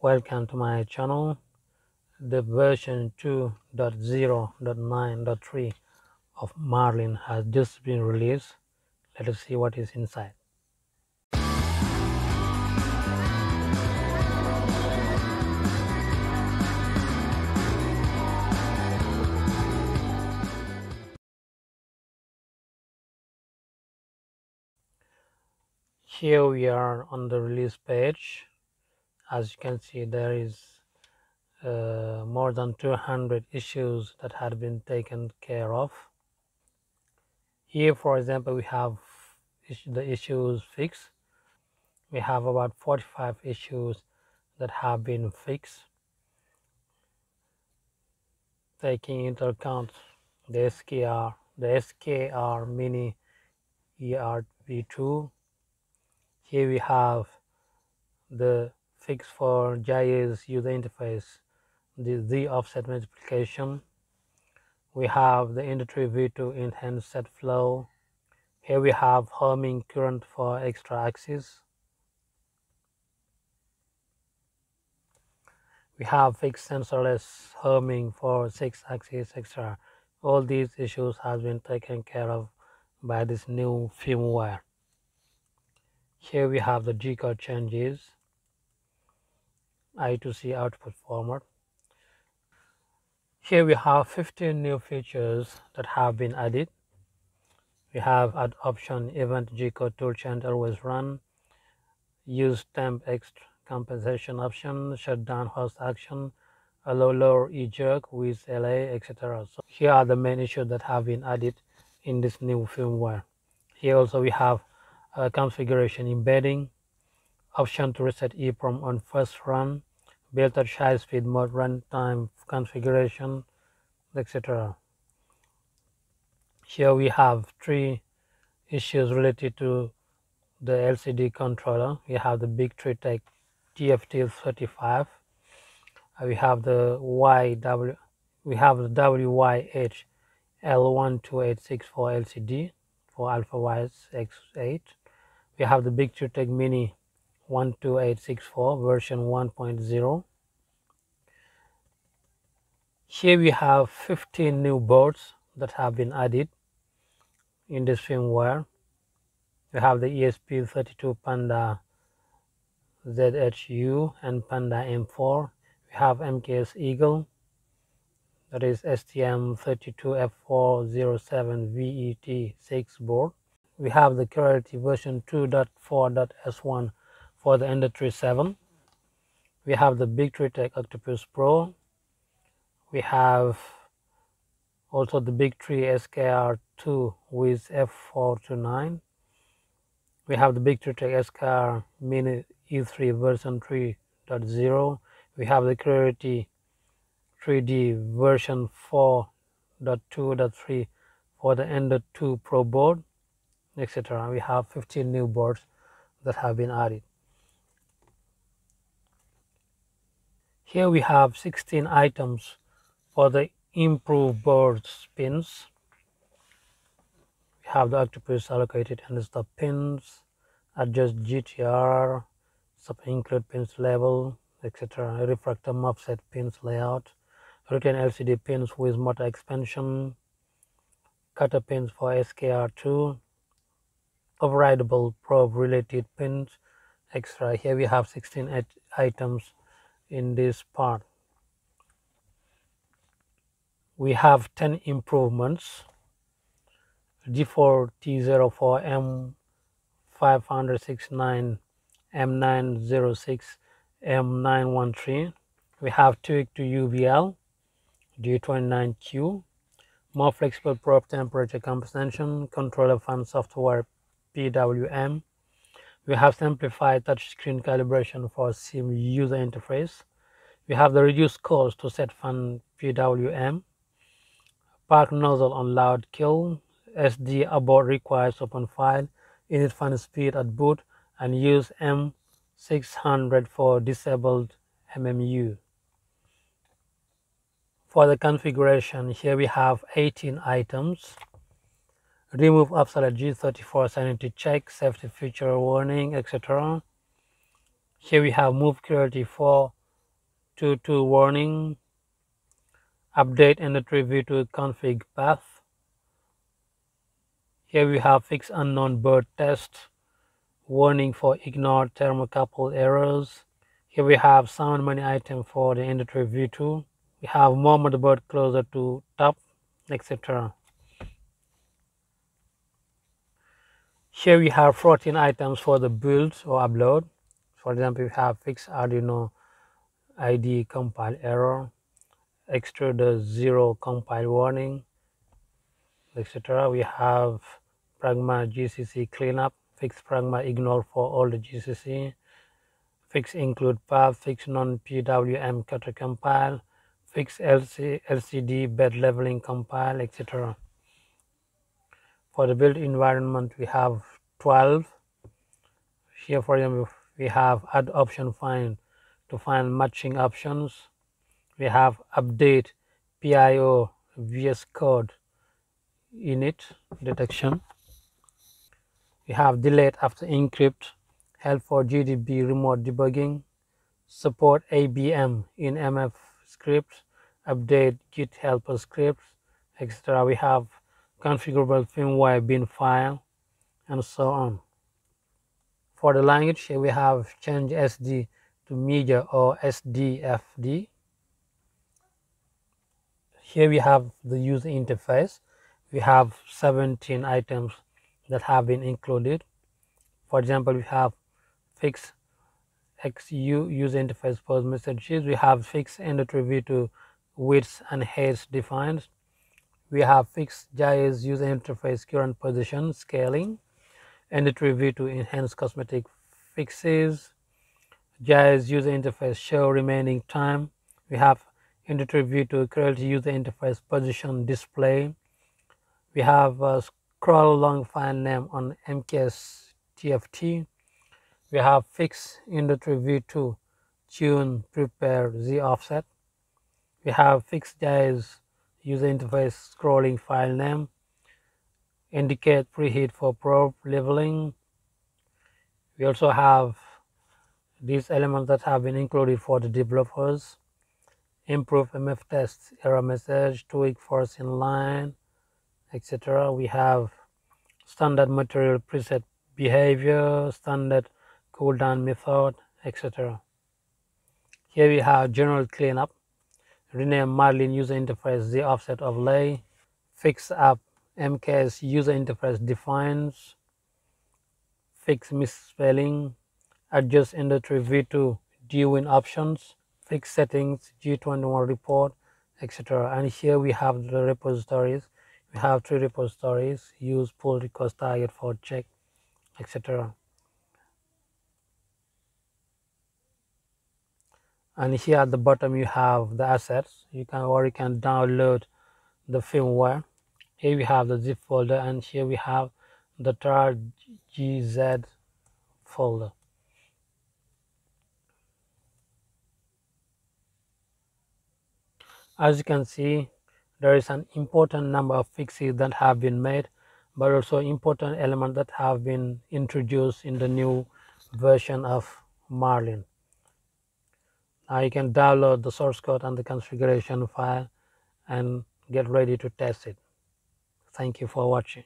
welcome to my channel the version 2.0.9.3 of Marlin has just been released. Let us see what is inside. Here we are on the release page as you can see there is uh, more than 200 issues that had been taken care of. Here for example we have the issues fixed. We have about 45 issues that have been fixed. Taking into account the SKR the SKR mini E3 V2 here we have the fix for JS user interface, the Z offset multiplication. We have the industry V2 enhanced set flow. Here we have homing current for extra axis. We have fixed sensorless homing for 6 axis extra. All these issues have been taken care of by this new firmware. Here we have the G-code changes, I2C output format. Here we have 15 new features that have been added. We have add option event G-code toolchain always run, use temp extra compensation option, shutdown host action, allow lower e-jerk with LA, etc. So here are the main issues that have been added in this new firmware. Here also we have uh, configuration embedding, option to reset EEPROM on first run, at high speed mode runtime configuration, etc. Here we have three issues related to the LCD controller. We have the Big Tree Tech TFT35. Uh, we have the YW, we have the WYH L12864 LCD for Alpha Wise X8 we have the Big Tree Tech Mini 12864 version 1.0 here we have 15 new boards that have been added in this firmware we have the ESP32 Panda ZHU and Panda M4 we have MKS Eagle that is STM32F407 VET6 board we have the Creality version 2.4.S1 for the Ender 7. We have the Big Tree Tech Octopus Pro. We have also the Big Tree SKR2 with F429. We have the Big Tree SKR Mini E3 version 3.0. We have the Creality 3D version 4.2.3 for the Ender 2 Pro board etc. We have 15 new boards that have been added. Here we have 16 items for the improved board pins. We have the octopus allocated and it's the pins, adjust GTR, sub include pins level, etc. Refractor offset pins layout, retain LCD pins with motor expansion, cutter pins for SKR2, overrideable probe related pins extra here we have 16 items in this part we have 10 improvements G4 T04 M569 M906 M913 we have tweak to UBL G29Q more flexible probe temperature compensation controller fan software PWM. We have simplified touchscreen calibration for SIM user interface. We have the reduced cost to set fan PWM. Park nozzle on loud kill. SD abort requires open file. Init fan speed at boot and use M600 for disabled MMU. For the configuration, here we have 18 items remove obsolete G34 sanity check, safety feature warning, etc. Here we have move Creality for 22 warning, update entry v2 config path. Here we have fix unknown bird test, warning for ignored thermocouple errors. Here we have sound money item for the industry v2. We have more motherboard closer to top, etc. Here we have 14 items for the build or upload. For example, we have fix Arduino ID compile error, extruder zero compile warning, etc. We have Pragma GCC cleanup, fix Pragma ignore for all the GCC, fix include path, fix non-PWM cutter compile, fix LC, LCD bed leveling compile, etc. For the build environment, we have 12. Here, for example, we have add option find to find matching options. We have update PIO VS Code init detection. We have delete after encrypt, help for GDB remote debugging, support ABM in MF scripts, update Git helper scripts, etc. We have configurable firmware bin file, and so on. For the language, we have change SD to media or SDFD. Here we have the user interface. We have 17 items that have been included. For example, we have fix XU user interface post messages. We have fix industry v2 width and height defined. We have fixed JIS user interface current position scaling. Industry v2 enhance cosmetic fixes. JIS user interface show remaining time. We have industry v2 create user interface position display. We have a scroll along file name on MKS TFT. We have fix industry v2 tune prepare z offset. We have fixed JIS user interface scrolling file name. Indicate preheat for probe leveling. We also have these elements that have been included for the developers improve MF tests, error message tweak force inline etc we have standard material preset behavior standard cooldown method etc here we have general cleanup. Rename marlin user interface z offset of lay. Fix up mks user interface defines. Fix misspelling. Adjust industry v2 dwin options fix settings g21 report etc and here we have the repositories. We have three repositories use pull request target for check etc and here at the bottom you have the assets. You can or you can download the firmware. Here we have the zip folder and here we have the tar gz folder as you can see there is an important number of fixes that have been made but also important elements that have been introduced in the new version of Marlin. Now you can download the source code and the configuration file and get ready to test it. Thank you for watching.